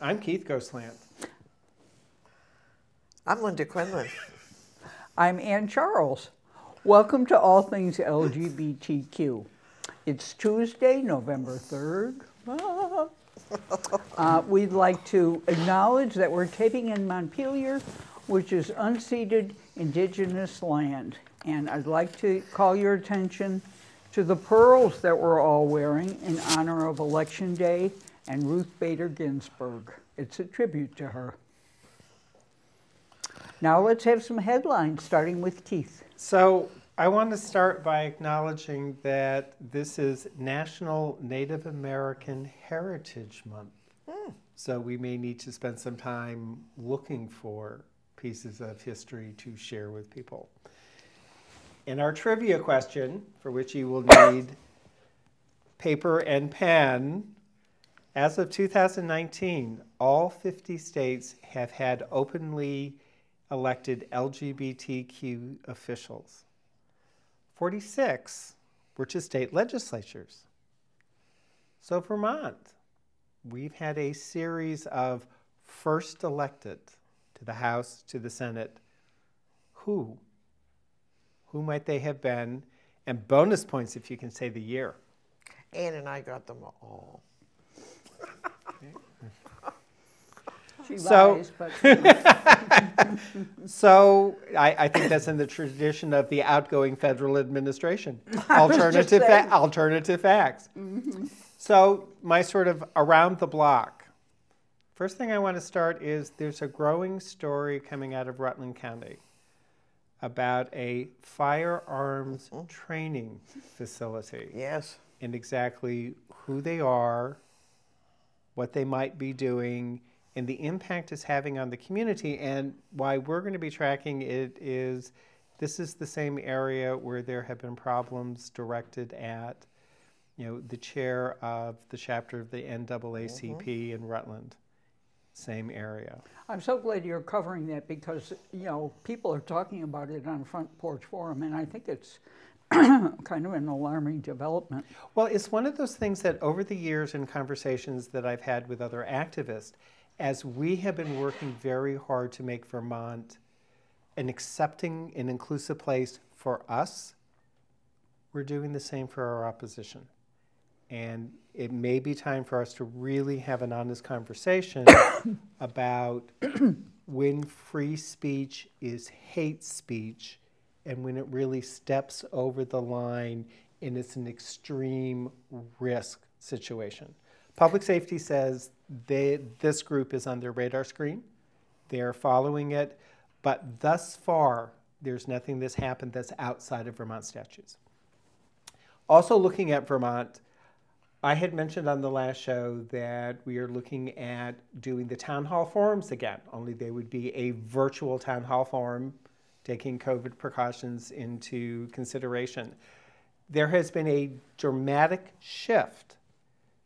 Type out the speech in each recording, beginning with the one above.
Hi, I'm Keith Goslant. I'm Linda Quinlan. I'm Ann Charles. Welcome to All Things LGBTQ. It's Tuesday, November 3rd. Ah. Uh, we'd like to acknowledge that we're taping in Montpelier, which is unceded indigenous land. And I'd like to call your attention to the pearls that we're all wearing in honor of Election Day and Ruth Bader Ginsburg. It's a tribute to her. Now let's have some headlines, starting with Keith. So, I want to start by acknowledging that this is National Native American Heritage Month. Mm. So, we may need to spend some time looking for pieces of history to share with people. In our trivia question, for which you will need paper and pen, as of 2019, all 50 states have had openly elected LGBTQ officials. 46 were to state legislatures. So, Vermont, we've had a series of first elected to the House, to the Senate. Who? Who might they have been? And bonus points if you can say the year. Ann and I got them all. She So- lies, but So I, I think that's in the tradition of the outgoing federal administration. Alternative, fa- alternative facts. Mm-hmm. So my sort of around the block. First thing I want to start is there's a growing story coming out of Rutland County about a firearms mm-hmm. training facility Yes. and exactly who they are, what they might be doing, and the impact it's having on the community. And why we're going to be tracking it is this is the same area where there have been problems directed at, you know, the chair of the chapter of the NAACP mm-hmm. in Rutland. Same area. I'm so glad you're covering that because, you know, people are talking about it on Front Porch Forum, and I think it's kind of an alarming development. Well, it's one of those things that over the years in conversations that I've had with other activists, as we have been working very hard to make Vermont an accepting and inclusive place for us, we're doing the same for our opposition. And it may be time for us to really have an honest conversation about when free speech is hate speech and when it really steps over the line and it's an extreme risk situation. Public safety says they, this group is on their radar screen. They're following it, but thus far, there's nothing that's happened that's outside of Vermont statutes. Also, looking at Vermont, I had mentioned on the last show that we are looking at doing the town hall forums again, only they would be a virtual town hall forum, taking COVID precautions into consideration. There has been a dramatic shift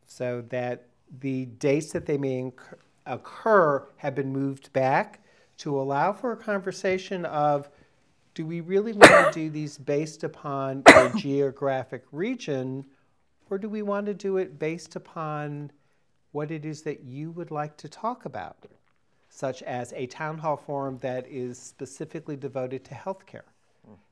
so that the dates that they may occur have been moved back to allow for a conversation of do we really want to do these based upon a geographic region or do we want to do it based upon what it is that you would like to talk about such as a town hall forum that is specifically devoted to healthcare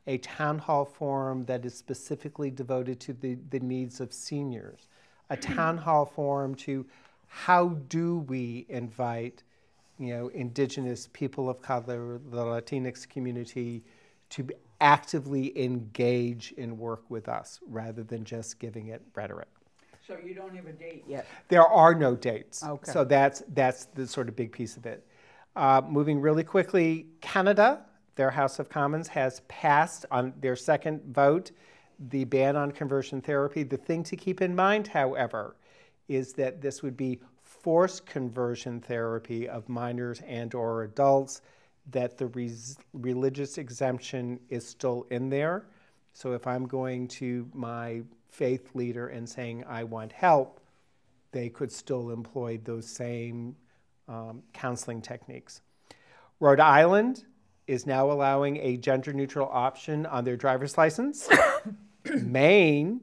a town hall forum that is specifically devoted to the, the needs of seniors a town hall forum to how do we invite you know indigenous people of color the latinx community to actively engage and work with us rather than just giving it rhetoric So you don't have a date yet? there are no dates. Okay. So that's that's the sort of big piece of it. Uh, moving really quickly, Canada, their House of Commons has passed on their second vote the ban on conversion therapy. The thing to keep in mind, however, is that this would be forced conversion therapy of minors and or adults that the religious exemption is still in there so if i'm going to my faith leader and saying i want help they could still employ those same um, counseling techniques rhode island is now allowing a gender neutral option on their driver's license maine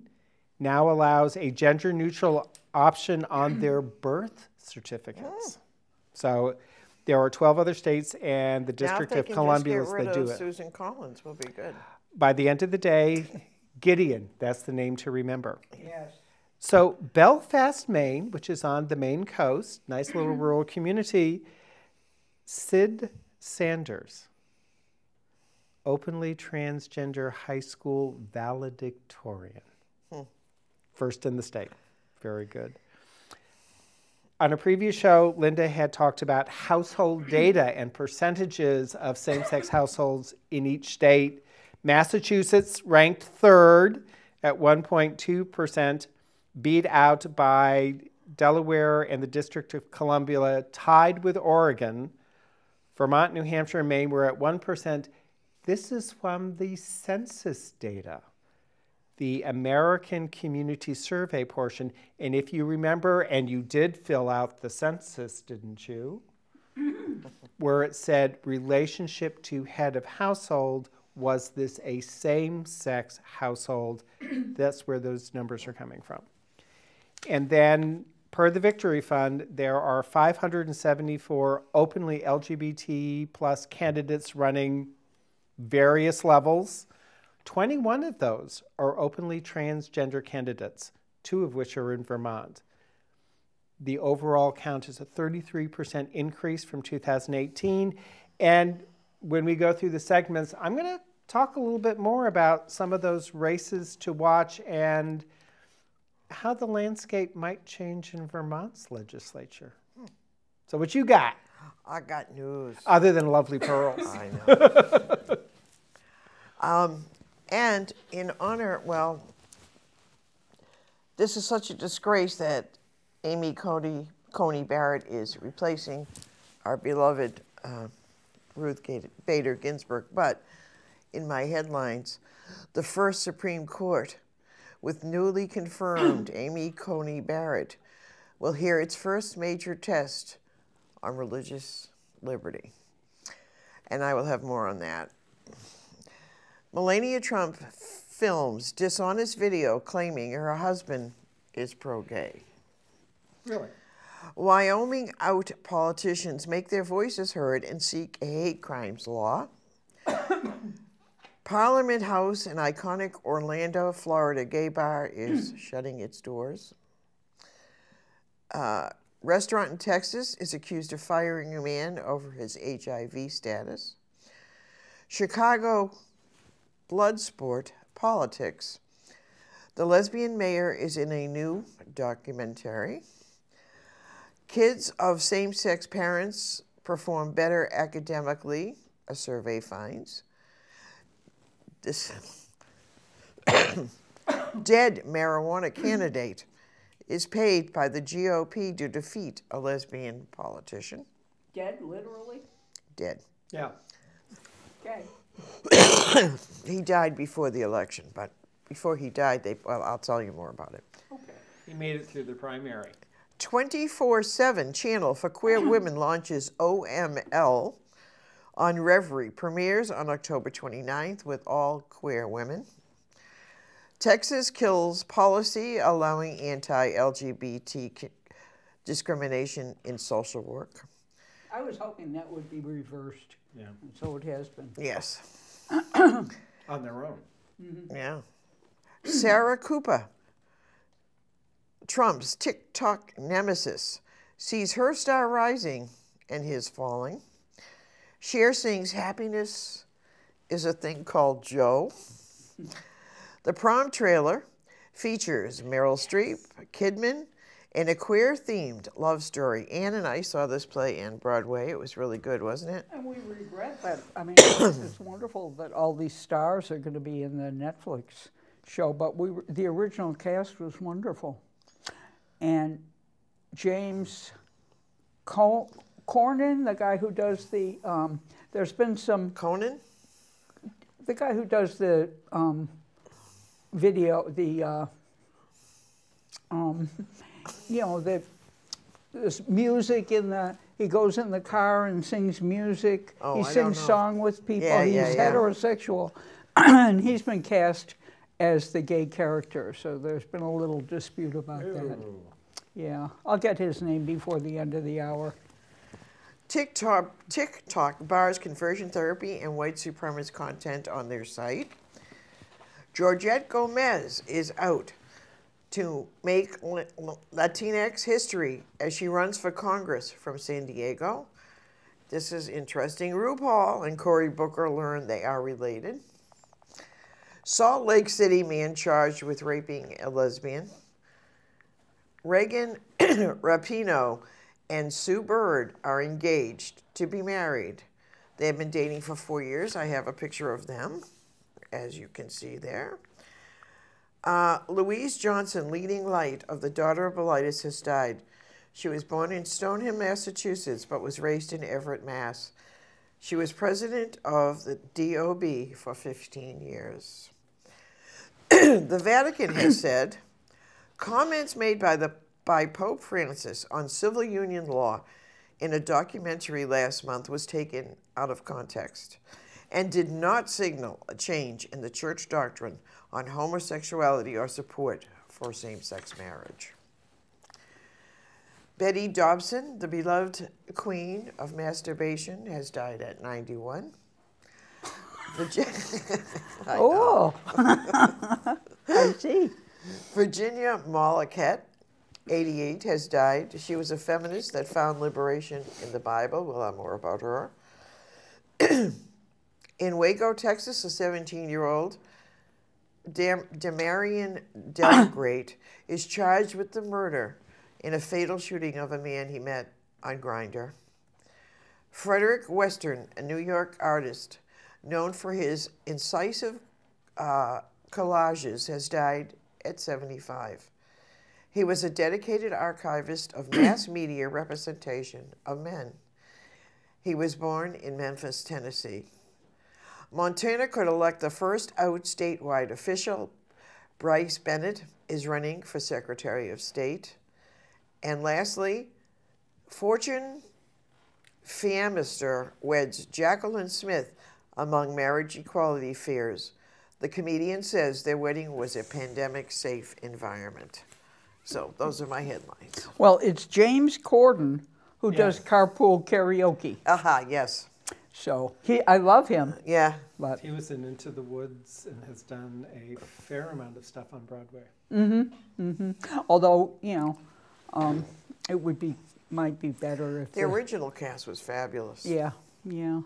now allows a gender neutral option on their birth certificates. So there are 12 other states and the District now of Columbia just get that do of it. Susan Collins will be good. By the end of the day, Gideon, that's the name to remember. Yes. So Belfast, Maine, which is on the Maine coast, nice little Mm-hmm. rural community, Sid Sanders, openly transgender high school valedictorian. Hmm. First in the state. Very good. On a previous show, Linda had talked about household data and percentages of same sex households in each state. Massachusetts ranked third at 1.2%, beat out by Delaware and the District of Columbia, tied with Oregon. Vermont, New Hampshire, and Maine were at 1%. This is from the census data the American Community Survey portion. And if you remember, and you did fill out the census, didn't you? Where it said relationship to head of household, was this a same sex household? That's where those numbers are coming from. And then, per the Victory Fund, there are 574 openly LGBT plus candidates running various levels. 21 of those are openly transgender candidates, two of which are in Vermont. The overall count is a 33% increase from 2018. And when we go through the segments, I'm going to talk a little bit more about some of those races to watch and how the landscape might change in Vermont's legislature. So, what you got, I got news. other than lovely pearls? I know. um, and in honor, well, this is such a disgrace that Amy Coney, Coney Barrett is replacing our beloved uh, Ruth Bader Ginsburg. But in my headlines, the first Supreme Court, with newly confirmed Amy Coney Barrett, will hear its first major test on religious liberty. And I will have more on that. Melania Trump films dishonest video claiming her husband is pro gay. Really? Wyoming out politicians make their voices heard and seek a hate crimes law. Parliament House, an iconic Orlando, Florida gay bar, is shutting its doors. Uh, restaurant in Texas is accused of firing a man over his HIV status. Chicago blood sport politics. The lesbian mayor is in a new documentary. Kids of same sex parents perform better academically, a survey finds. This dead marijuana candidate is paid by the GOP to defeat a lesbian politician. Dead, literally? Dead. Yeah. Okay. He died before the election, but before he died, they, well, I'll tell you more about it. Okay. He made it through the primary. 24 7 channel for queer women launches OML on Revry. Premieres on October 29th with all queer women. Texas kills policy allowing anti LGBT discrimination in social work. I was hoping that would be reversed, Yeah. and so it has been. Yes. On their own. Mm-hmm. Yeah. Sarah Cooper, Trump's TikTok nemesis, sees her star rising and his falling. Cher sings Happiness is a thing called Joe. The prom trailer features Meryl Streep, Kidman, and a queer themed love story. Anne and I saw this play in Broadway. It was really good, wasn't it? And we regret that. I mean, it's, it's wonderful that all these stars are going to be in the Netflix show, but we were- the original cast was wonderful. And James Col- Cornyn, the guy who does the, um, there's been some, Conan? the guy who does the um, video, the, uh, um, you know, the this music in the. He goes in the car and sings music. Oh, he I don't sings know. song with people. Yeah, He's yeah, yeah. heterosexual, and he's been cast as the gay character. So there's been a little dispute about that. Yeah, I'll get his name before the end of the hour. TikTok, TikTok bars conversion therapy and white supremacist content on their site. Georgette Gomez is out to make Latinx history as she runs for Congress from San Diego. This is interesting. RuPaul and Cory Booker learn they are related. Salt Lake City man charged with raping a lesbian. Reagan Rapinoe and Sue Bird are engaged to be married. They have been dating for four years. I have a picture of them, as you can see there. Uh, Louise Johnson, leading light of the daughter of Bilitis, has died. She was born in Stoneham, Massachusetts, but was raised in Everett, Mass. She was president of the DOB for 15 years. the Vatican has said comments made by the by Pope Francis on civil union law in a documentary last month was taken out of context and did not signal a change in the church doctrine on homosexuality or support for same sex marriage. Betty Dodson, the beloved queen of masturbation, has died at 91. Virginia, oh, I see. Virginia Mollenkott 88, has died. She was a feminist that found liberation in the Bible. We'll have more about her. in Waco, Texas, a 17 year old, Dam- Damarian Delgrate, is charged with the murder in a fatal shooting of a man he met on Grindr. Frederick Weston, a New York artist known for his incisive uh, collages, has died at 75. He was a dedicated archivist of mass media representation of men. He was born in Memphis, Tennessee. Montana could elect the first out statewide official. Bryce Bennett is running for Secretary of State. And lastly, Fortune Feimster weds Jacqueline Smith among marriage equality fears. The comedian says their wedding was a pandemic safe environment. So those are my headlines. Well, it's James Corden who does carpool karaoke. Aha, yes. So he, I love him. Yeah. But He was in Into the Woods and has done a fair amount of stuff on Broadway. Mm-hmm. Mm-hmm. Although you know, um, it would be might be better if The original cast was fabulous. Yeah, yeah.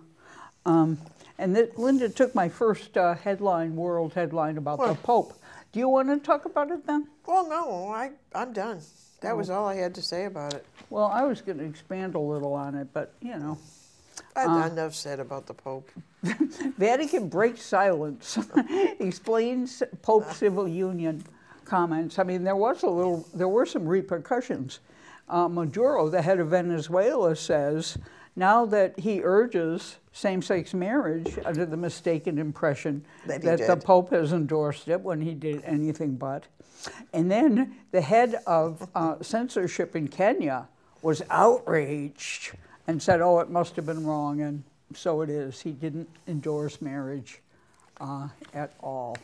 Um, and that Linda took my first uh, headline, world headline about the Pope. Do you want to talk about it then? Well, no, I, I'm done. That was all I had to say about it. Well, I was going to expand a little on it, but you know, I've Uh. enough said about the Pope. Vatican breaks silence, explains Pope civil union comments. I mean, there was a little, there were some repercussions. Uh, Maduro, the head of Venezuela, says now that he urges same-sex marriage under the mistaken impression That that, the. Pope has endorsed it when he did anything but. And then the head of uh, censorship in Kenya was outraged and said, oh, it must have been wrong, and so it is. He didn't endorse marriage uh, at all.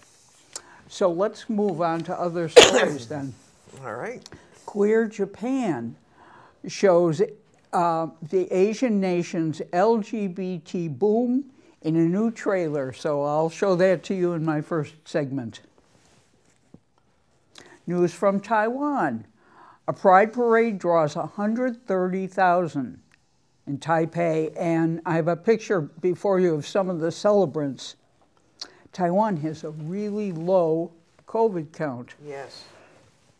So let's move on to other stories then. All right. Queer Japan shows uh, the Asian nation's LGBT boom in a new trailer. So I'll show that to you in my first segment. News from Taiwan. A pride parade draws 130,000 in Taipei, and I have a picture before you of some of the celebrants. Taiwan has a really low COVID count, Yes.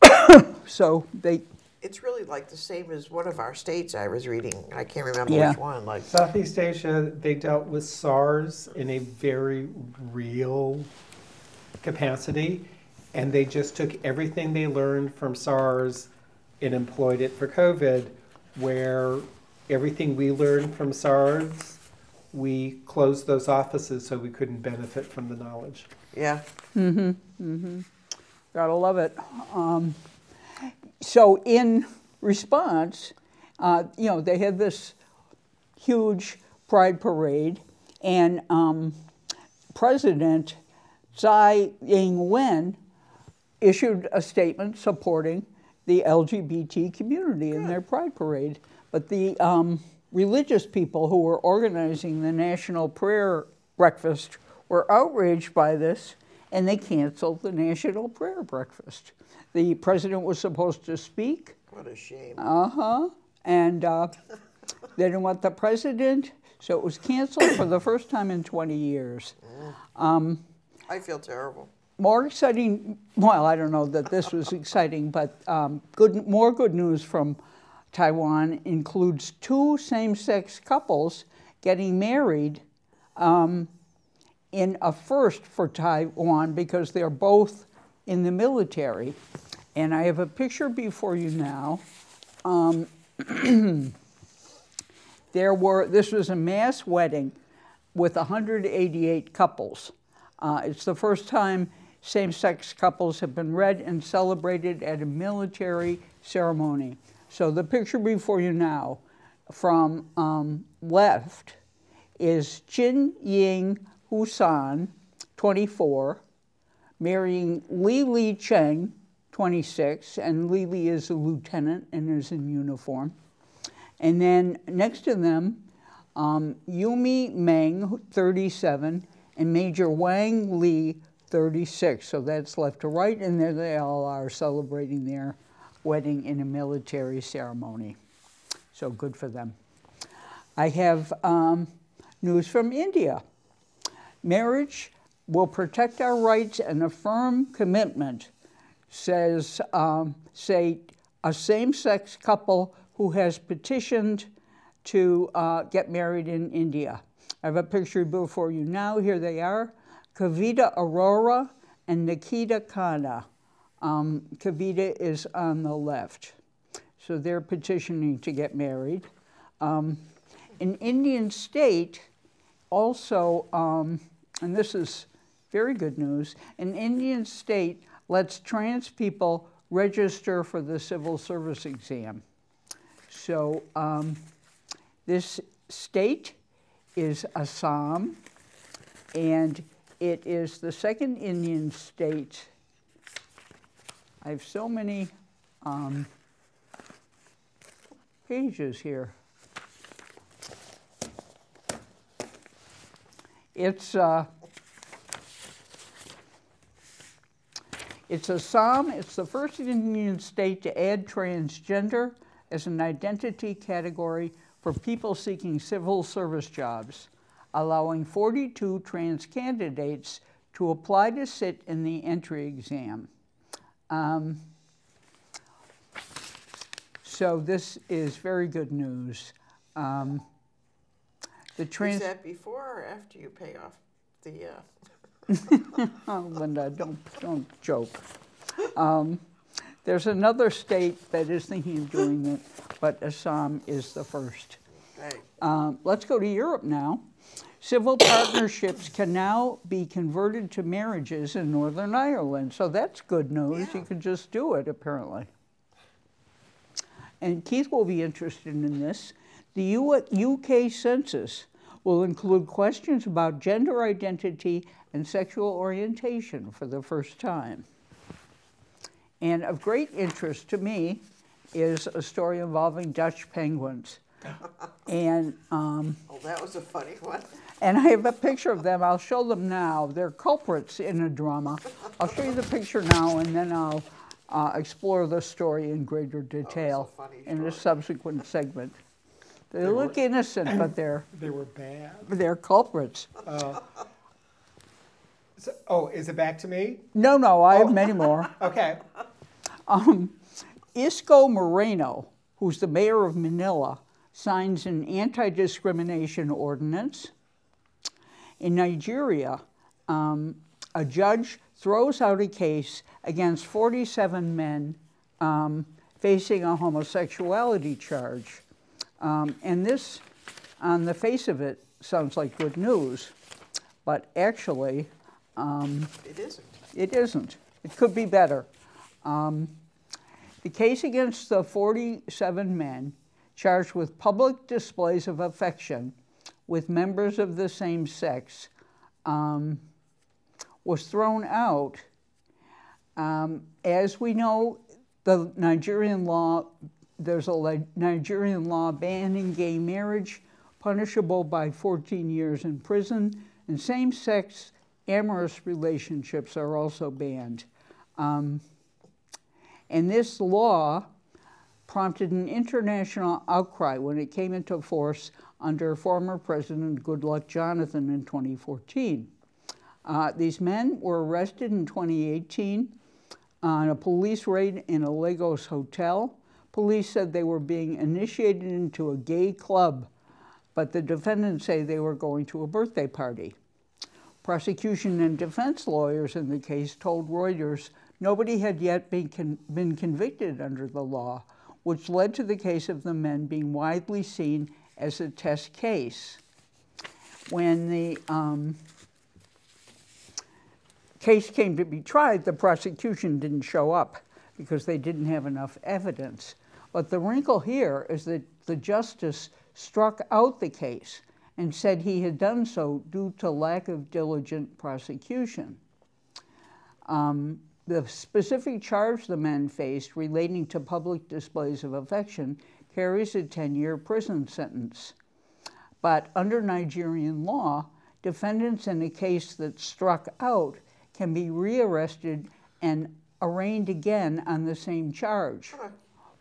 so they It's really like the same as one of our states I was reading. I can't remember Yeah. which one. Like, Southeast Asia, they dealt with SARS in a very real capacity, and they just took everything they learned from SARS and employed it for COVID, where everything we learned from SARS, we closed those offices so we couldn't benefit from the knowledge. yeah. Mm-hmm. Gotta love it. Um, so, in response, uh, you know, they had this huge pride parade, and um, President Tsai Ing wen issued a statement supporting the LGBT community in their pride parade. But the um, religious people who were organizing the national prayer breakfast were outraged by this and they canceled the national prayer breakfast. The president was supposed to speak. What a shame. Uh huh. And uh, they didn't want the president, so it was canceled for the first time in 20 years. Um, I feel terrible. more exciting, well, I don't know that this was exciting, but um, good, more good news from Taiwan includes two same sex couples getting married um, in a first for Taiwan because they're both in the military. And I have a picture before you now. Um, there were, this was a mass wedding with 188 couples. Uh, it's the first time same sex couples have been read and celebrated at a military ceremony. So the picture before you now from um, left is Jin Ying Husan, 24, marrying Li Li Cheng, 26, and Li Li is a lieutenant and is in uniform. And then next to them, um, Yumi Meng, 37, and Major Wang Li, 36. So that's left to right, and there they all are celebrating their wedding in a military ceremony. So good for them. I have um, news from India. Marriage will protect our rights and affirm commitment, says, um, say, a same sex couple who has petitioned to uh, get married in India. I have a picture before you now. Here they are Kavita Arora and Nikita Khanna. Um, Kavita is on the left. So they're petitioning to get married. Um, an Indian state also, um, and this is very good news, an Indian state lets trans people register for the civil service exam. So um, this state is Assam, and it is the second Indian state. I have so many um, pages here. It's uh, it's a Assam. It's the first Indian state to add transgender as an identity category for people seeking civil service jobs, allowing 42 trans candidates to apply to sit in the entry exam. Um, so this is very good news. Um, the trans. Is that before or after you pay off the? Uh... oh, Linda, don't don't joke. Um, there's another state that is thinking of doing it, but Assam is the first. Right. Um, let's go to Europe now. Civil partnerships can now be converted to marriages in Northern Ireland, so that's good news. Yeah. You can just do it, apparently. And Keith will be interested in this. The U UK Census will include questions about gender identity and sexual orientation for the first time. And of great interest to me is a story involving Dutch penguins. and um, oh, that was a funny one. And I have a picture of them. I'll show them now. They're culprits in a drama. I'll show you the picture now, and then I'll uh, explore the story in greater detail Oh, in a subsequent segment. They, they look were, innocent, but they're they were bad. They're culprits. Uh, so, oh, is it back to me? No, no, I oh. have many more. okay. Um, Isko Moreno, who's the mayor of Manila, signs an anti-discrimination ordinance. In Nigeria, um, a judge throws out a case against 47 men um, facing a homosexuality charge. Um, and this, on the face of it, sounds like good news, but actually, um, it isn't. It isn't. It could be better. Um, the case against the 47 men charged with public displays of affection with members of the same sex um, was thrown out. Um, as we know, the Nigerian law, there's a Nigerian law banning gay marriage, punishable by 14 years in prison, and same sex amorous relationships are also banned. Um, and this law prompted an international outcry when it came into force under former President Goodluck Jonathan in 2014. Uh, these men were arrested in 2018 on a police raid in a Lagos hotel. Police said they were being initiated into a gay club, but the defendants say they were going to a birthday party. Prosecution and defense lawyers in the case told Reuters nobody had yet been, con been convicted under the law, which led to the case of the men being widely seen as a test case. When the um, case came to be tried, the prosecution didn't show up because they didn't have enough evidence. But the wrinkle here is that the justice struck out the case and said he had done so due to lack of diligent prosecution. Um, the specific charge the men faced relating to public displays of affection carries a 10-year prison sentence. But under Nigerian law, defendants in a case that struck out can be rearrested and arraigned again on the same charge,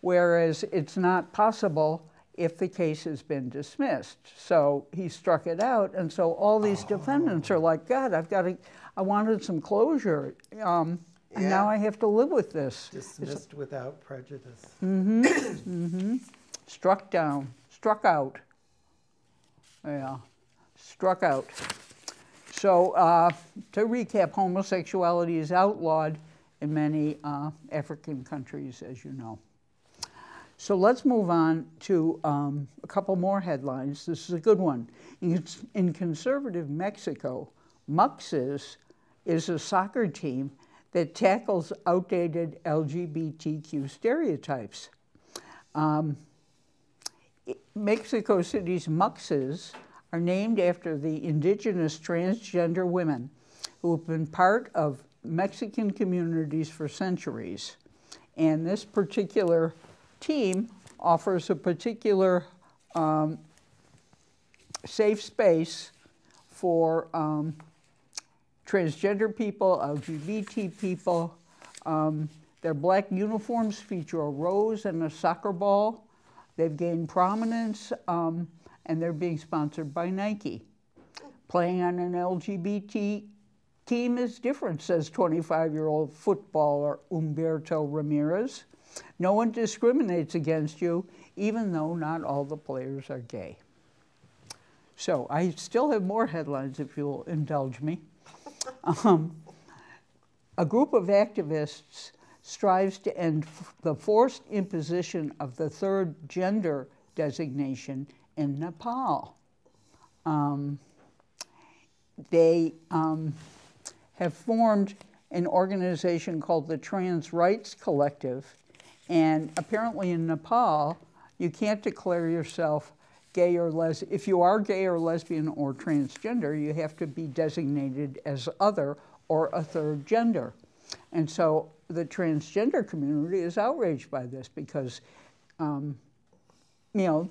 whereas it's not possible if the case has been dismissed. So he struck it out, and so all these oh. defendants are like, God, I've got to, I wanted some closure, um, yeah. and now I have to live with this. Dismissed it's, without prejudice. Mm-hmm, mm-hmm. Struck down, struck out. Yeah, struck out. So uh, to recap, homosexuality is outlawed in many uh, African countries, as you know. So let's move on to um, a couple more headlines. This is a good one. In, in conservative Mexico, Muxes is a soccer team that tackles outdated LGBTQ stereotypes. Um, Mexico City's Muxes are named after the indigenous transgender women who have been part of Mexican communities for centuries. And this particular team offers a particular um, safe space for um, transgender people, LGBT people. Um, their black uniforms feature a rose and a soccer ball. They've gained prominence um, and they're being sponsored by Nike. Playing on an LGBT team is different, says 25-year-old footballer Umberto Ramirez. No one discriminates against you, even though not all the players are gay. So I still have more headlines if you'll indulge me. Um, a group of activists strives to end the forced imposition of the third gender designation in Nepal. Um, they um, have formed an organization called the Trans Rights Collective, and apparently in Nepal, you can't declare yourself gay or les. If you are gay or lesbian or transgender, you have to be designated as other or a third gender. And so the transgender community is outraged by this because, um, you know,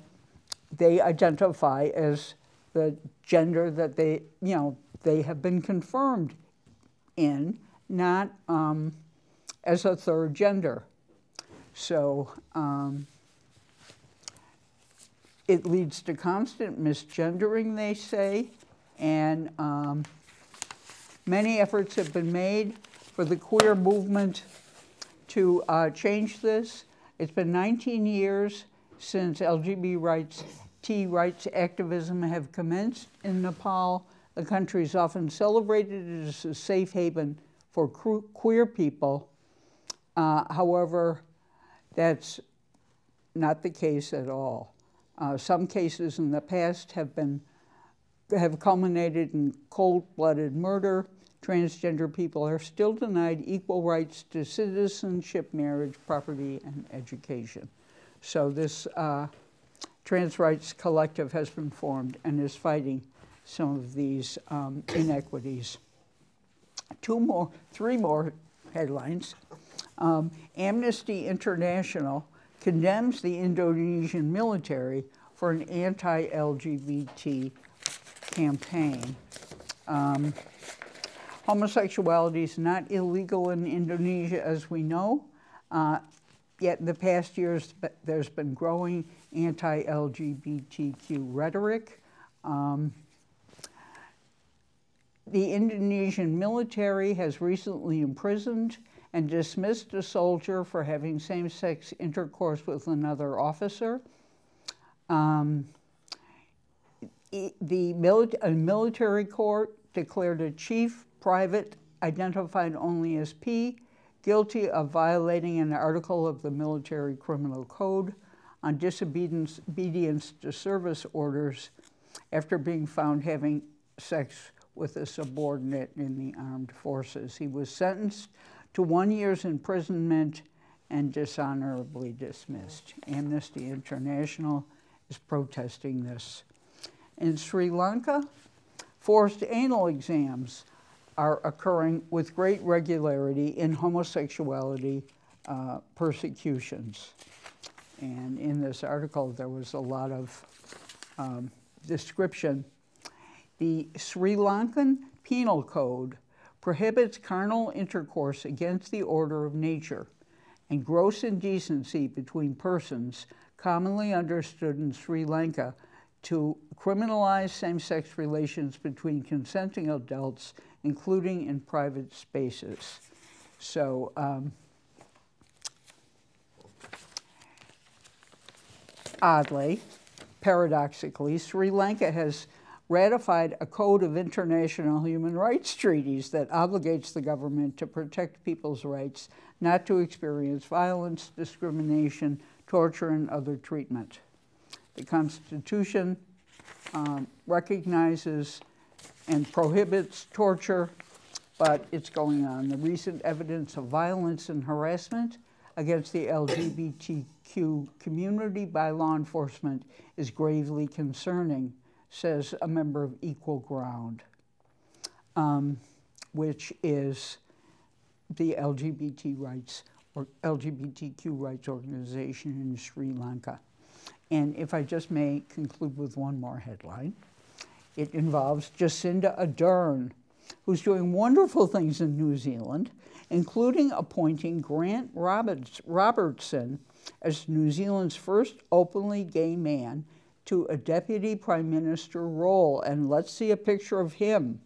they identify as the gender that they, you know, they have been confirmed in, not um, as a third gender. So um, it leads to constant misgendering, they say, and um, many efforts have been made for the queer movement to uh, change this. It's been 19 years since LGBT rights, T rights activism have commenced in Nepal. The country is often celebrated as a safe haven for queer people. Uh, however, that's not the case at all. Uh, some cases in the past have been have culminated in cold-blooded murder. Transgender people are still denied equal rights to citizenship, marriage, property, and education. So this uh, Trans Rights Collective has been formed and is fighting some of these um, inequities. Two more, three more headlines. Um, Amnesty International condemns the Indonesian military for an anti LGBT campaign. Um, homosexuality is not illegal in Indonesia, as we know. Uh, yet in the past years, there's been growing anti LGBTQ rhetoric. Um, the Indonesian military has recently imprisoned and dismissed a soldier for having same sex intercourse with another officer. Um, the mili a military court declared a chief private identified only as P guilty of violating an article of the Military Criminal Code on disobedience to service orders after being found having sex with a subordinate in the armed forces. He was sentenced to one year's imprisonment and dishonorably dismissed. Amnesty International is protesting this. In Sri Lanka, forced anal exams are occurring with great regularity in homosexuality uh, persecutions. And in this article, there was a lot of um, description. The Sri Lankan Penal Code prohibits carnal intercourse against the order of nature and gross indecency between persons, commonly understood in Sri Lanka to criminalize same sex relations between consenting adults, including in private spaces. So, um, oddly, paradoxically, Sri Lanka has ratified a code of international human rights treaties that obligates the government to protect people's rights not to experience violence, discrimination, torture, and other treatment. The Constitution um, recognizes and prohibits torture, but it's going on. The recent evidence of violence and harassment against the LGBTQ community by law enforcement is gravely concerning says a member of Equal Ground, um, which is the LGBT rights or LGBTQ rights organization in Sri Lanka. And if I just may conclude with one more headline, it involves Jacinda Ardern, who's doing wonderful things in New Zealand, including appointing Grant Roberts, Robertson as New Zealand's first openly gay man to a deputy prime minister role. And let's see a picture of him.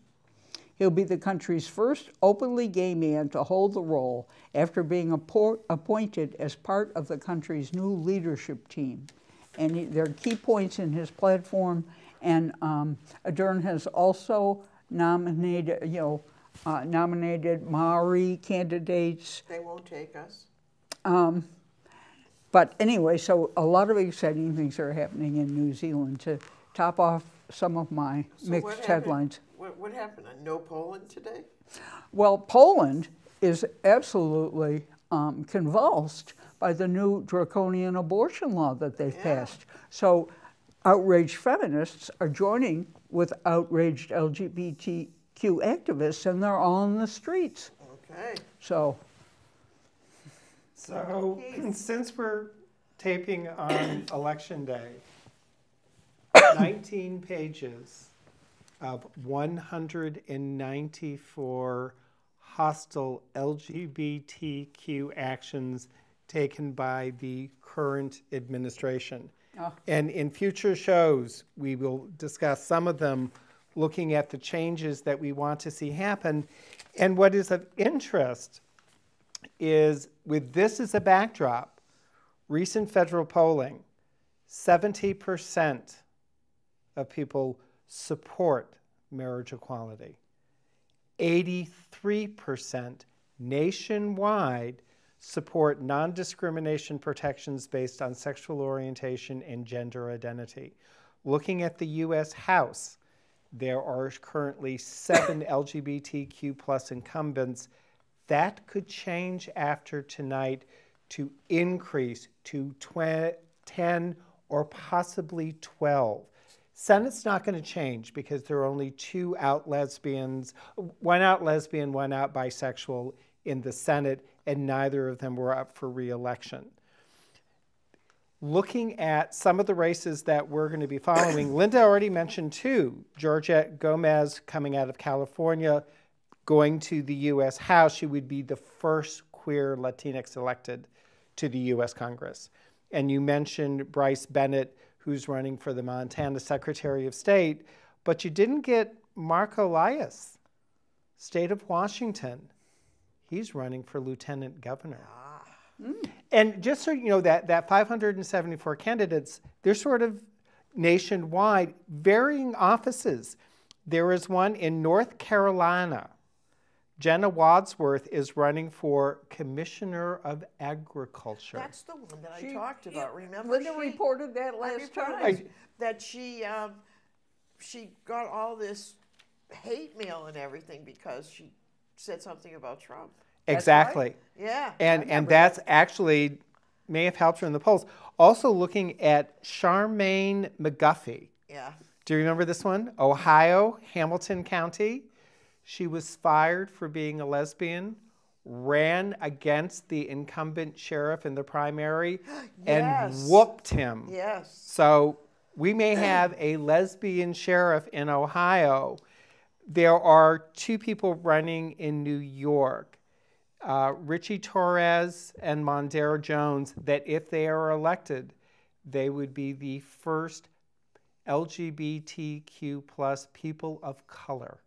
He'll be the country's first openly gay man to hold the role after being appointed as part of the country's new leadership team. And he, there are key points in his platform. And um, Ardern has also nominated, you know, uh, nominated Maori candidates. They won't take us. Um, but anyway, so a lot of exciting things are happening in New Zealand to top off some of my so mixed what headlines. What, what happened? No Poland today? Well, Poland is absolutely um, convulsed by the new draconian abortion law that they've yeah. passed. So outraged feminists are joining with outraged LGBTQ activists, and they're all in the streets. Okay. So so, since we're taping on election day, 19 pages of 194 hostile LGBTQ actions taken by the current administration. Oh. And in future shows, we will discuss some of them looking at the changes that we want to see happen. And what is of interest is with this as a backdrop, recent federal polling, 70% of people support marriage equality. 83% nationwide support non discrimination protections based on sexual orientation and gender identity. Looking at the US House, there are currently seven LGBTQ plus incumbents that could change after tonight to increase to 10 or possibly 12. Senate's not going to change because there are only two out lesbians, one out lesbian, one out bisexual in the Senate, and neither of them were up for reelection. Looking at some of the races that we're going to be following, Linda already mentioned two Georgette Gomez coming out of California, going to the U.S. House. She would be the first queer Latinx elected to the U.S. Congress. And you mentioned Bryce Bennett, who's running for the Montana Secretary of State, but you didn't get Marko Liias, state of Washington. He's running for lieutenant governor. Ah. And just so you know, that, that 574 candidates, they're sort of nationwide, varying offices. There is one in North Carolina. Jenna Wadsworth is running for Commissioner of Agriculture. That's the one that I She- talked about. Remember, Linda she, reported that I last reported time. that she um, she got all this hate mail and everything because she said something about Trump. exactly. Yeah. And, and remember that's actually may have helped her in the polls. Also looking at Charmaine McGuffey. Yeah. Do you remember this one? Ohio, Hamilton County. She was fired for being a lesbian, ran against the incumbent sheriff in the primary, and whooped him. Yes. So we may have a lesbian sheriff in Ohio. There are two people running in New York, uh, Richie Torres and Mondaire Jones, that if they are elected, they would be the first LGBTQ plus people of color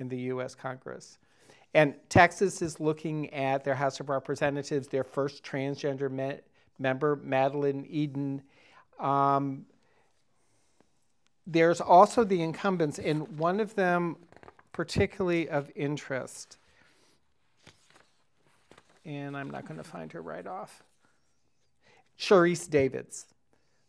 in the U.S. Congress. And Texas is looking at their House of Representatives, their first transgender me- member, Madeline Eden. Um, there's also the incumbents, and one of them particularly of interest. And I'm not going to find her right off. Sharice Davids,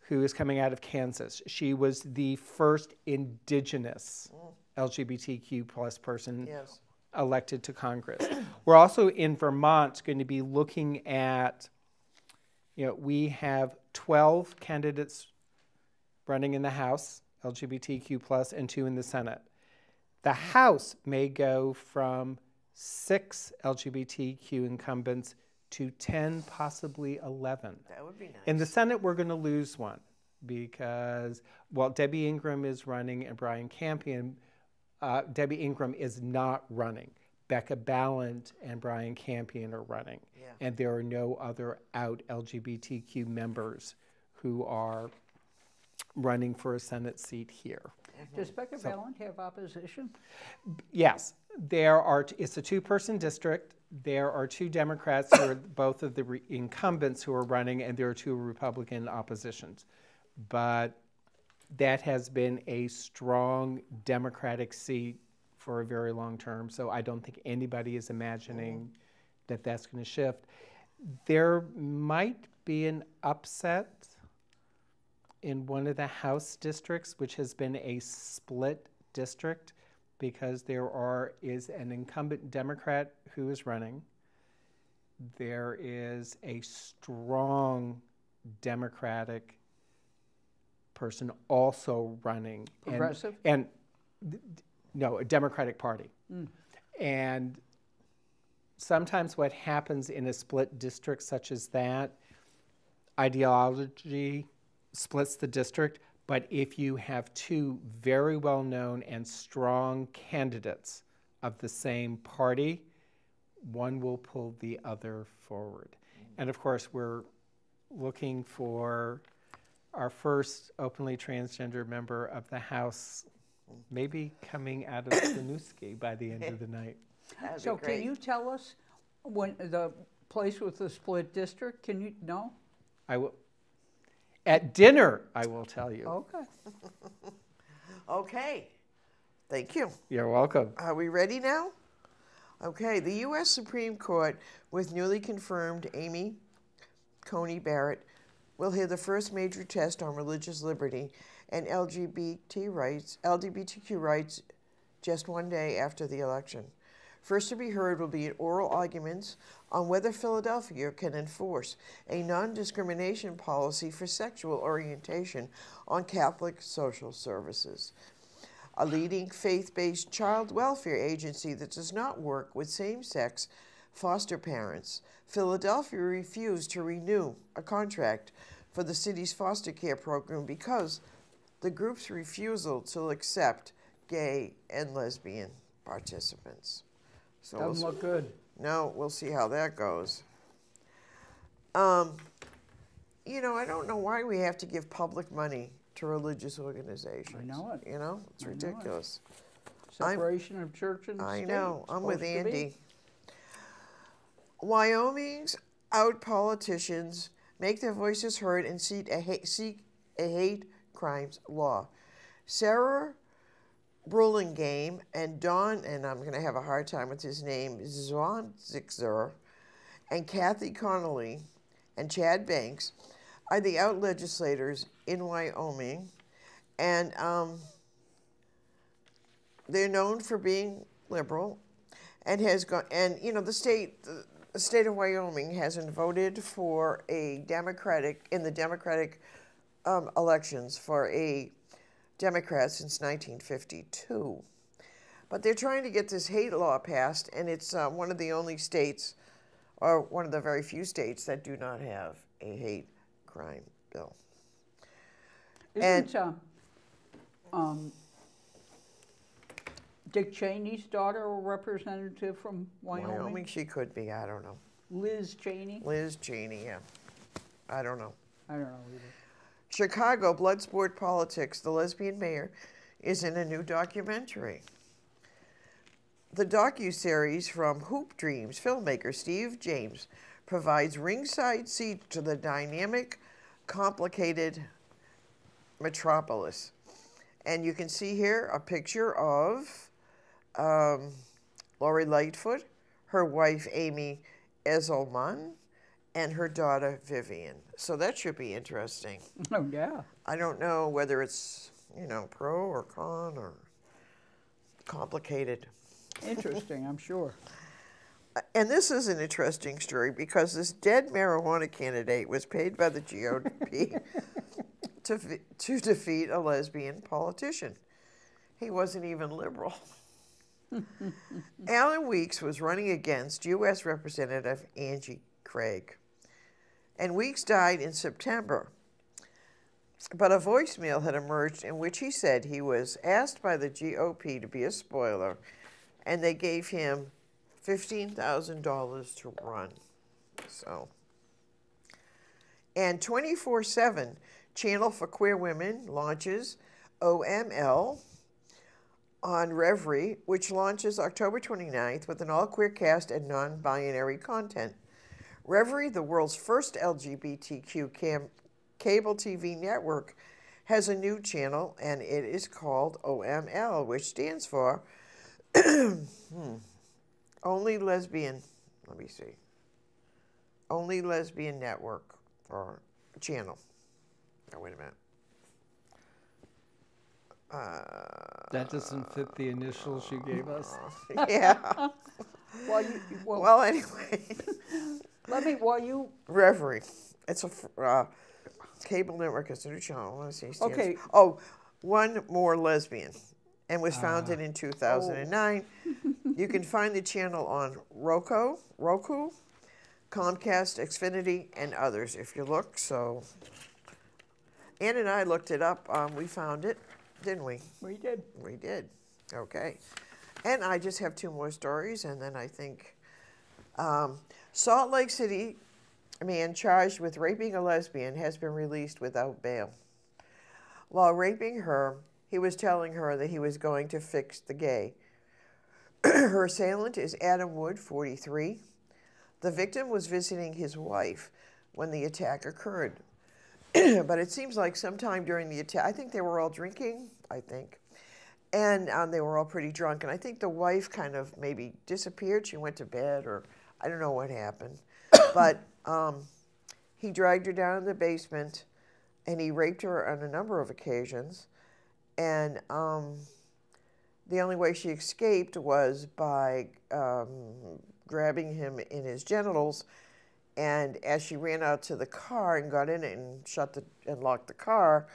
who is coming out of Kansas. She was the first indigenous LGBTQ plus person Yes. elected to Congress. We're also in Vermont going to be looking at, you know, we have 12 candidates running in the House, LGBTQ plus, and two in the Senate. The House may go from six LGBTQ incumbents to 10, possibly 11. That would be nice. In the Senate, we're going to lose one because, well, Debbie Ingram is running and Brian Campion. Uh, Debbie Ingram is not running. Becca Balint and Brian Campion are running. Yeah. And there are no other out LGBTQ members who are running for a Senate seat here. Does Becca Balint have opposition? Yes, there are, it's a two-person district. There are two Democrats who are both of the re- incumbents who are running, and there are two Republican oppositions. But that has been a strong Democratic seat for a very long term, so I don't think anybody is imagining that that's going to shift. There might be an upset in one of the House districts, which has been a split district because there are is an incumbent Democrat who is running. There is a strong Democratic person also running. and- Progressive? And, th- no, a Democratic Party. Mm. And sometimes what happens in a split district such as that, ideology splits the district, but if you have two very well known and strong candidates of the same party, one will pull the other forward. Mm. And of course, we're looking for our first openly transgender member of the House, maybe coming out of Winooski by the end of the night. That'd So can you tell us when the place with the split district? Can you no? I will. At dinner, I will tell you. Okay. Okay. Thank you. You're welcome. Are we ready now? Okay, the U.S. Supreme Court, with newly confirmed Amy Coney Barrett, will hear the first major test on religious liberty and LGBT rights, LGBTQ rights, just one day after the election. First to be heard will be oral arguments on whether Philadelphia can enforce a non discrimination policy for sexual orientation on Catholic social services a leading faith based child welfare agency that does not work with same sex foster parents. Philadelphia refused to renew a contract for the city's foster care program because the group's refusal to accept gay and lesbian participants. So Doesn't s- look good. no, we'll see how that goes. Um, you know, I don't know why we have to give public money to religious organizations. I know it. You know, it's I know it. ridiculous. I'm- Separation of church and I state. know. I'm with supposed to be. Andy. Wyoming's out politicians make their voices heard and seek a hate, seek a hate crimes law. Sara Burlingame and Don, and I'm going to have a hard time with his name, Zwanzigzer, and Kathy Connolly and Chad Banks are the out legislators in Wyoming. And um, they're known for being liberal and has gone and you know the state the, the state of Wyoming hasn't voted for a democratic in the democratic um, elections for a democrat since 1952 but they're trying to get this hate law passed and it's uh, one of the only states or one of the very few states that do not have a hate crime bill. Isn't uh, um, Dick Cheney's daughter a representative from Wyoming? Wyoming she could be I don't know Liz Cheney? Liz Cheney yeah I don't know I don't know either. Chicago Bloodsport Politics, The Lesbian Mayor, is in a new documentary. The docu-series from Hoop Dreams filmmaker Steve James provides ringside seat to the dynamic, complicated metropolis. And you can see here a picture of um, Lori Lightfoot, her wife Amy Eshleman, and her daughter Vivian. So that should be interesting. Oh, yeah. I don't know whether it's, you know, pro or con or complicated. Interesting, I'm sure. And this is an interesting story because this dead marijuana candidate was paid by the GOP to, to defeat a lesbian politician. He wasn't even liberal. Adam Weeks was running against U.S. Representative Angie Craig. And Weeks died in September. But a voicemail had emerged in which he said he was asked by the GOP to be a spoiler, and they gave him $15,000 to run. So, and 24 7 Channel for Queer Women launches OML on Revry, which launches October 29th with an all queer cast and non binary content. Revry, the world's first LGBTQ cam- cable TV network, has a new channel and it is called OML, which stands for hmm, Only Lesbian, let me see, Only Lesbian Network or channel. Oh, wait a minute. Uh, That doesn't fit the initials you gave us. yeah. Well, you, well, well, anyway, let me, while you, Revry. It's a uh, cable network. It's a new channel. Let's see. Okay. Oh, one more lesbian, and was founded in 2009. you can find the channel on Roku, Roku, Comcast, Xfinity, and others. If you look, so. Ann and I looked it up. Um, we found it, didn't we? we did. We did. Okay. And I just have two more stories, and then I think um, Salt Lake City man charged with raping a lesbian has been released without bail. While raping her, he was telling her that he was going to fix the gay. her assailant is Adam Wood, 43. The victim was visiting his wife when the attack occurred. but it seems like sometime during the attack, I think they were all drinking, I think. And um, they were all pretty drunk. And I think the wife kind of maybe disappeared. She went to bed, or I don't know what happened. but um, he dragged her down in the basement and he raped her on a number of occasions. And um, the only way she escaped was by um, grabbing him in his genitals. And as she ran out to the car and got in it and shut the and locked the car,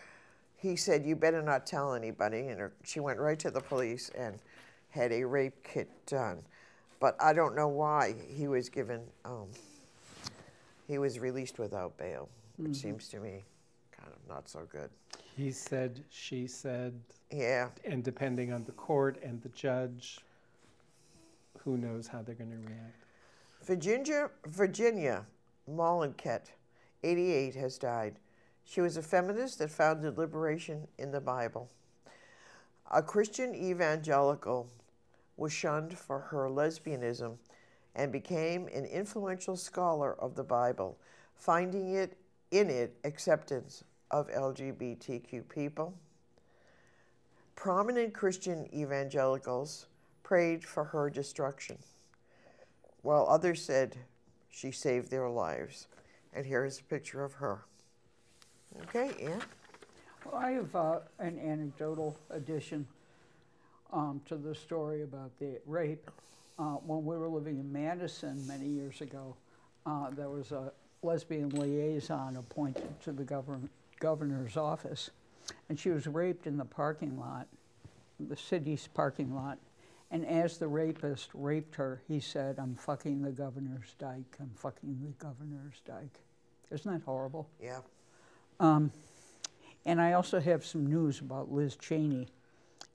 he said, "You better not tell anybody." And her, she went right to the police and had a rape kit done. but I don't know why he was given, um, he was released without bail, which seems to me kind of not so good. He said, she said, Yeah, and depending on the court and the judge, who knows how they're going to react. Virginia, Virginia Mollenkott, 88, has died. She was a feminist that founded liberation in the Bible. A Christian evangelical was shunned for her lesbianism and became an influential scholar of the Bible, finding it in it acceptance of LGBTQ people. Prominent Christian evangelicals prayed for her destruction while others said she saved their lives. And here is a picture of her. Okay, Ann? Well, I have uh, an anecdotal addition um, to the story about the rape. Uh, when we were living in Madison many years ago, uh, there was a lesbian liaison appointed to the govern- governor's office, and she was raped in the parking lot, the city's parking lot. And as the rapist raped her, he said, I'm fucking the governor's dyke, I'm fucking the governor's dyke. Isn't that horrible? Yeah. Um, and I also have some news about Liz Cheney,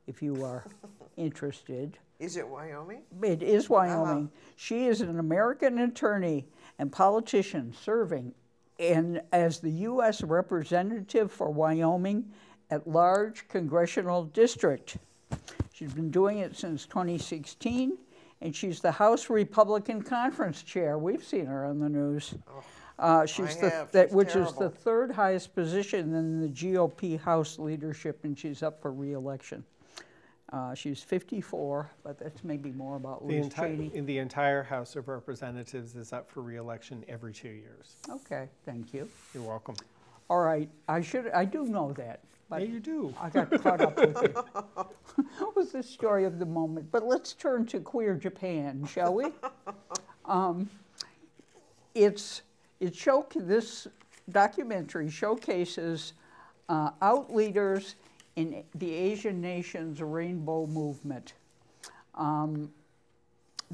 if you are interested. Is it Wyoming? It is Wyoming. She is an American attorney and politician serving in, as the U.S. representative for Wyoming at large congressional district. She's been doing it since 2016, and she's the House Republican Conference chair. We've seen her on the news. Uh, she's I the have. that, She's which is the third highest position in the GOP House leadership, and she's up for reelection. Uh, she's 54, but that's maybe more about The Liz entire, Cheney. in the entire House of Representatives is up for reelection every two years. Okay, thank you. You're welcome. All right, I should, I do know that, Yeah, you do. I got caught up with it. was the story of the moment. But let's turn to queer Japan, shall we? Um, it's it show this documentary showcases uh, out leaders in the Asian nations rainbow movement. Um,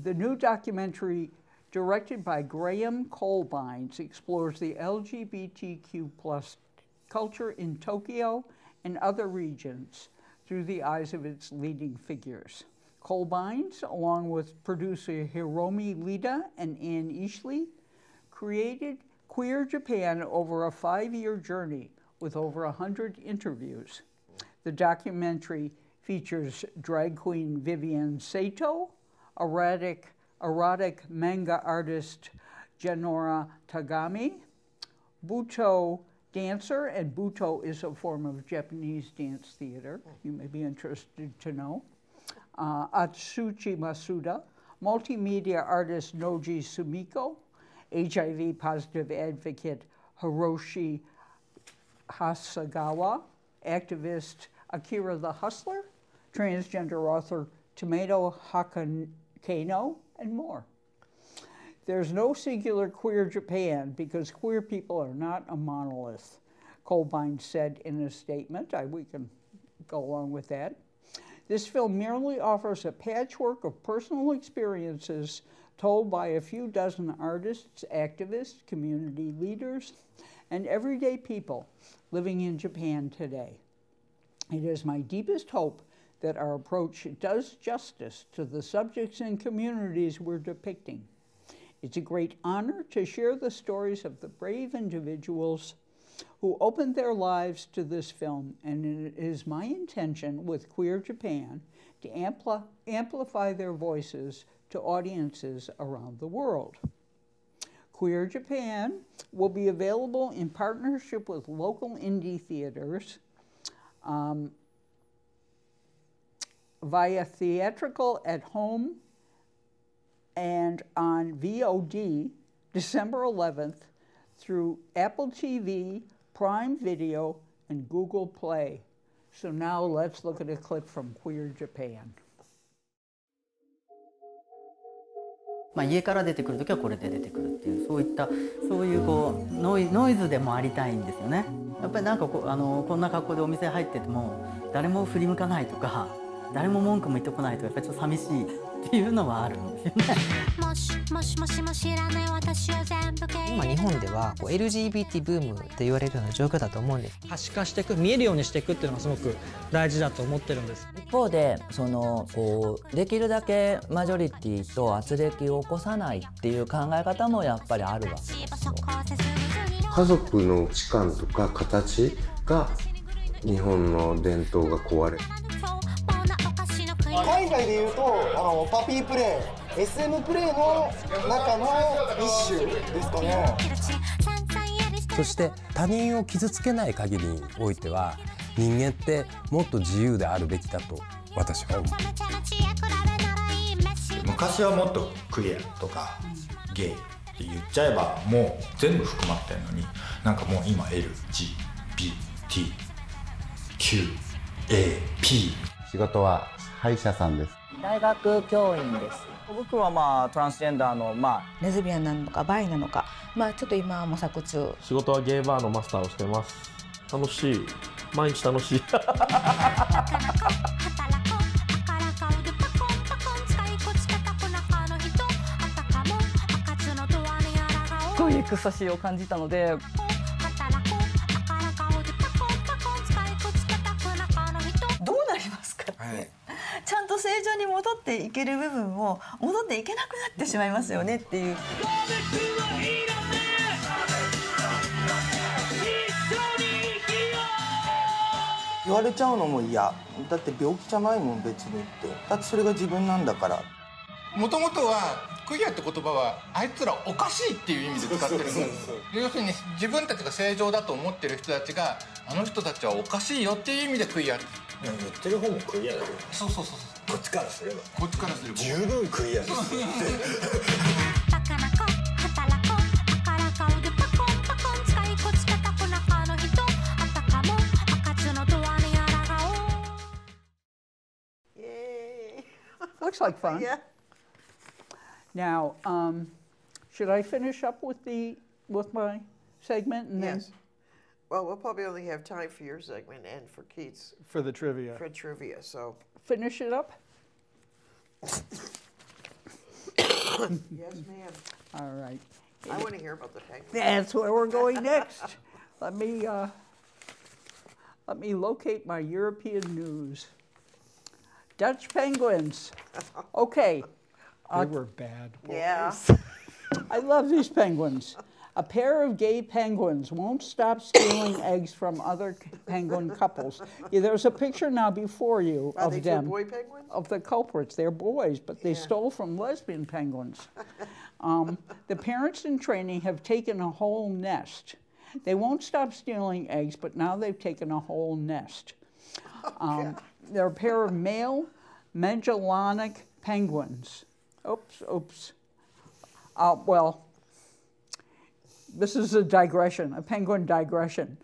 the new documentary, directed by Graham Kolbeins, explores the LGBTQ plus culture in Tokyo and other regions through the eyes of its leading figures. Kolbeins, along with producer Hiromi Iida and Anne Ishii, created Queer Japan over a five year journey with over 100 interviews. The documentary features drag queen Vivienne Sato, erotic, erotic manga artist Janora Tagame, Butoh dancer, and Butoh is a form of Japanese dance theater, you may be interested to know. Uh, Atsushi Masuda, multimedia artist Noji Sumiko, HIV positive advocate Hiroshi Hasegawa, activist Akira the Hustler, transgender author Tomato Hatakeno, and more. There's no singular queer Japan because queer people are not a monolith, Colbine said in a statement. I, we can go along with that. This film merely offers a patchwork of personal experiences told by a few dozen artists, activists, community leaders, and everyday people living in Japan today. It is my deepest hope that our approach does justice to the subjects and communities we're depicting. It's a great honor to share the stories of the brave individuals who opened their lives to this film, and it is my intention with Queer Japan to ampli- amplify their voices to audiences around the world. Queer Japan will be available in partnership with local indie theaters um, via theatrical at home and on VOD December 11th through Apple TV, Prime Video, and Google Play. So now let's look at a clip from Queer Japan. まあ、家から出てくる時はこれで出てくるっていうそういったそういうこうノイノイズでもありたいんですよねやっぱりなんかこうあのこんな格好でお店入ってても誰も振り向かないとか誰も文句も言ってこないとやっぱりちょっと寂しいっていうのはあるんですよね。今日本ではこう LGBT ブームって言われるような状況だと思うんです。可視化していく見えるようにしていくっていうのがすごく大事だと思ってるんです。一方でそのこうできるだけマジョリティと圧力を起こさないっていう考え方もやっぱりあるわけですよ。家族の価値観とか形が日本の伝統が壊れ海外でいうとあのパピープレイ SM プレイの中の一種ですかね。そして他人を傷つけない限りにおいては人間ってもっと自由であるべきだと私は思う。昔はもっとクリアとかゲイって言っちゃえばもう全部含まってるのになんかもう今 LGBTQAP 仕事は歯医者さんです。大学教員です。僕はまあトランスジェンダーのまあレズビアンなのかバイなのか。まあちょっと今は模索中。仕事はゲイバーのマスターをしてます。楽しい。毎日楽しい。すごいエクスタシーを感じたのでどう。なりますかはい、ちゃんと正常に戻っていける部分を戻っていけなくなってしまいますよねっていう。言われちゃうのも嫌。だって病気じゃないもん別にって。だってそれが自分なんだから。もともとはクイアって言葉はあいつらおかしいっていう意味で使ってるんです要するに自分たちが正常だと思ってる人たちがあの人たちはおかしいよっていう意味でクイア。言ってる方もクイアだよそうそうそう。こっちからすれば。こっちからす。れば十分クイアです Looks like fun. Yeah. Now, um, should I finish up with the with my segment and yes. Well, we'll probably only have time for your segment and for Keith's for the trivia. For trivia, so finish it up. yes, ma'am. All right. I want to hear about the penguins. That's where we're going next. let me uh, let me locate my European news. Dutch penguins. Okay. They were bad boys. Yeah. I love these penguins. A pair of gay penguins won't stop stealing eggs from other penguin couples. Yeah, there's a picture now before you Are of they them. boy penguins? Of the culprits. They're boys, but they Yeah. stole from lesbian penguins. Um, the parents in training have taken a whole nest. They won't stop stealing eggs, but now they've taken a whole nest. Um, they're a pair of male Magellanic penguins. Oops, oops. Uh, well, this is a digression, a penguin digression.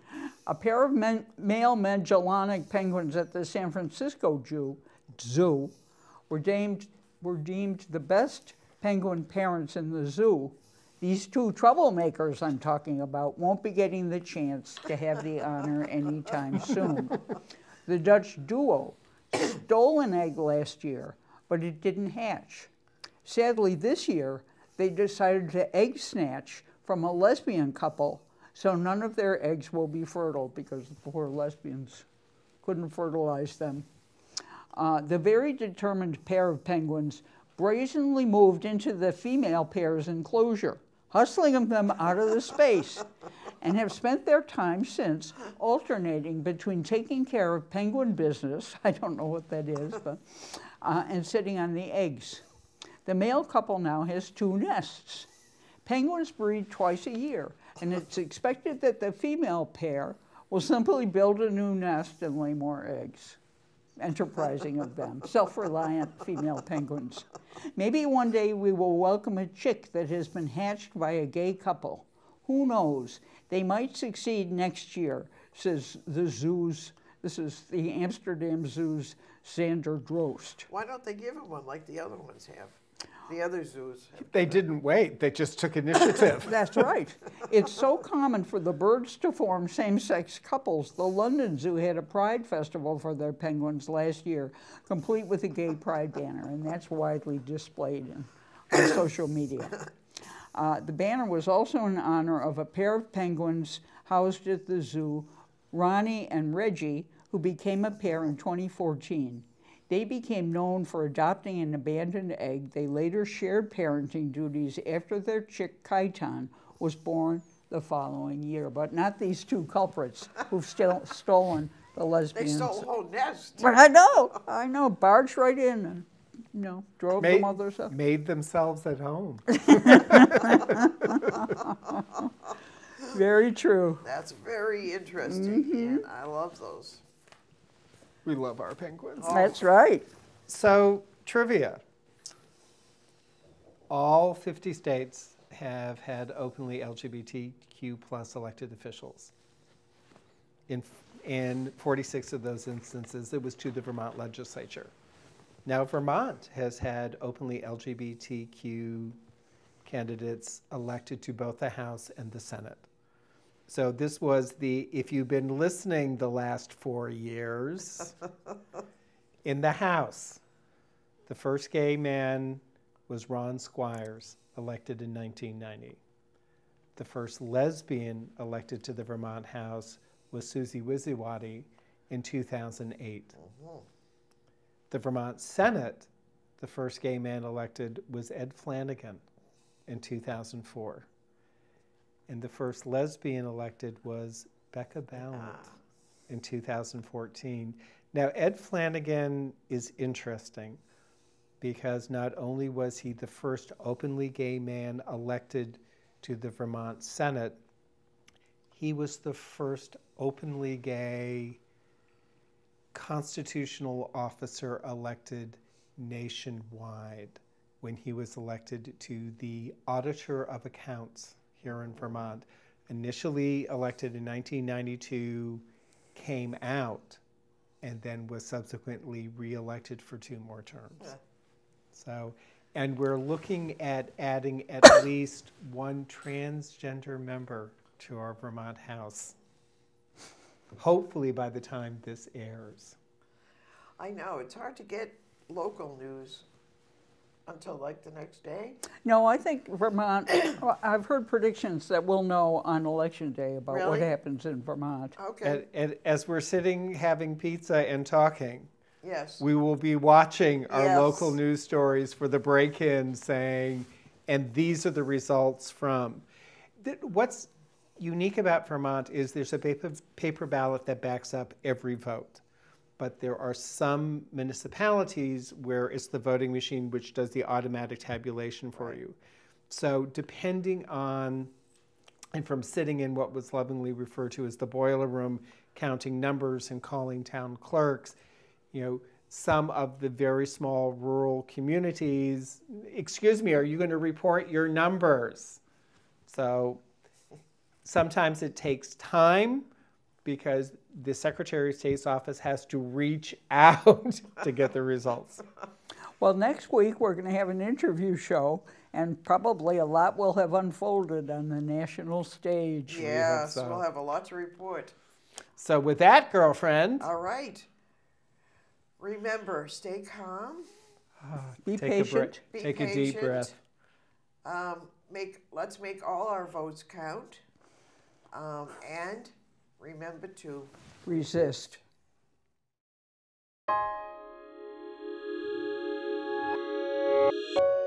A pair of men, male Magellanic penguins at the San Francisco Zoo, zoo were, deemed, were deemed the best penguin parents in the zoo. These two troublemakers I'm talking about won't be getting the chance to have the honor anytime soon. The Dutch duo stole an egg last year, but it didn't hatch. Sadly, this year, they decided to egg snatch from a lesbian couple, so none of their eggs will be fertile because the poor lesbians couldn't fertilize them. Uh, the very determined pair of penguins brazenly moved into the female pair's enclosure, hustling them out of the space, and have spent their time since alternating between taking care of penguin business, I don't know what that is, but, uh, and sitting on the eggs. The male couple now has two nests. Penguins breed twice a year, and it's expected that the female pair will simply build a new nest and lay more eggs. Enterprising of them, self reliant female penguins. Maybe one day we will welcome a chick that has been hatched by a gay couple. Who knows? They might succeed next year, says the zoo's, this is the Amsterdam Zoo's Sander Drost. Why don't they give him one like the other ones have? The other zoos. They didn't wait, they just took initiative. That's right. It's so common for the birds to form same sex couples. The London Zoo had a pride festival for their penguins last year, complete with a gay pride banner, and that's widely displayed in, on social media. Uh, the banner was also in honor of a pair of penguins housed at the zoo, Ronnie and Reggie, who became a pair in 2014. They became known for adopting an abandoned egg. They later shared parenting duties after their chick Kaitan was born the following year. But not these two culprits who've still stolen the lesbians. They stole a whole nest. But I know, I know, barged right in and, you know, drove the Made, mothers up. made themselves at home. Very true. That's very interesting, Mhm. and I love those. We love our penguins. Oh. That's right. So, trivia. All 50 states have had openly LGBTQ plus elected officials. In, in 46 of those instances, it was to the Vermont legislature. Now, Vermont has had openly LGBTQ candidates elected to both the House and the Senate. So this was the, if you've been listening the last four years, in the House, the first gay man was Ron Squires, elected in 1990. The first lesbian elected to the Vermont House was Suzi Wizowaty in 2008. Mm-hmm. The Vermont Senate, the first gay man elected was Ed Flanagan in 2004. And the first lesbian elected was Becca Balint in 2014. Now, Ed Flanagan is interesting because not only was he the first openly gay man elected to the Vermont Senate, he was the first openly gay constitutional officer elected nationwide when he was elected to the Auditor of Accounts here in Vermont. Initially elected in 1992, came out, and then was subsequently reelected for two more terms. Yeah. So, and we're looking at adding at least one transgender member to our Vermont House. Hopefully by the time this airs. I know, it's hard to get local news until like the next day. No, I think Vermont, I've heard predictions that we'll know on election day about what happens in Vermont. Okay. And, and as we're sitting having pizza and talking, Yes. we will be watching our Yes. local news stories for the break-in saying, and these are the results from. Th- What's unique about Vermont is there's a paper, paper ballot that backs up every vote. But there are some municipalities where it's the voting machine which does the automatic tabulation for you. So depending on and from sitting in what was lovingly referred to as the boiler room, counting numbers and calling town clerks, you know, some of the very small rural communities, excuse me, are you going to report your numbers? So sometimes it takes time because the Secretary of State's office has to reach out to get the results. Well, next week we're going to have an interview show, and probably a lot will have unfolded on the national stage. Yes, so. we'll have a lot to report. So with that, girlfriend, All right. Remember, stay calm. Be take a, bre- patient. Be take a deep breath. Um, make let's make all our votes count. Um, and Remember to resist. resist.